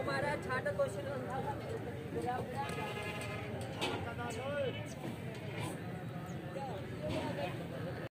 हमारा छाटा क्वेश्चन